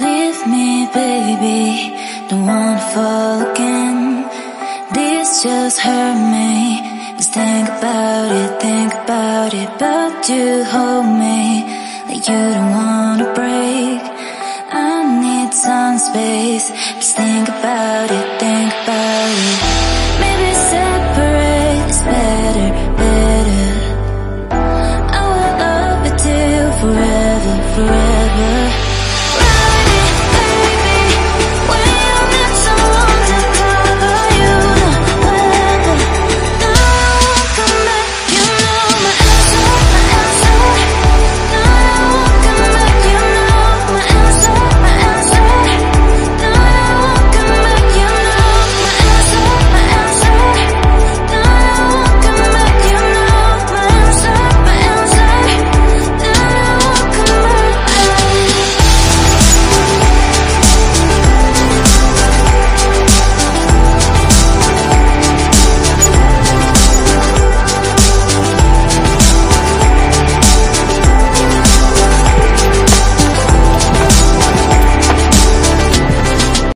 Leave me, baby, don't wanna fall again. This just hurt me. Just think about it, think about it. But you hold me. Like you don't wanna break. I need some space. Just think about it, think about it. Maybe separate is better, better. I will love it till forever, forever.